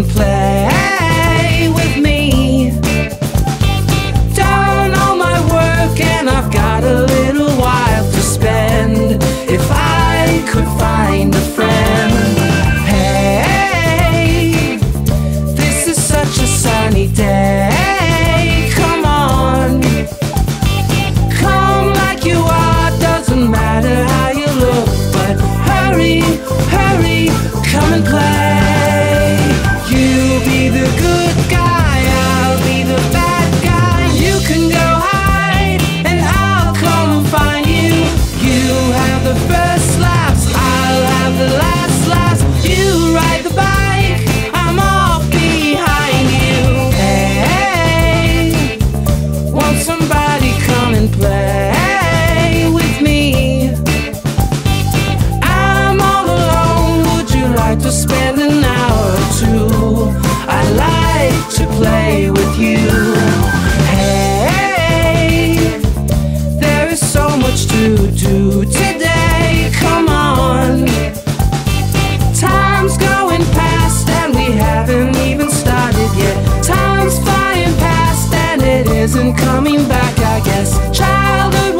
and play with me. Done all my work, and I've got a little while to spend. If I could find a friend. Hey, this is such a sunny day. Come on, come like you are. Doesn't matter how you look, but hurry, hurry, come and play. isn't coming back, I guess. Childhood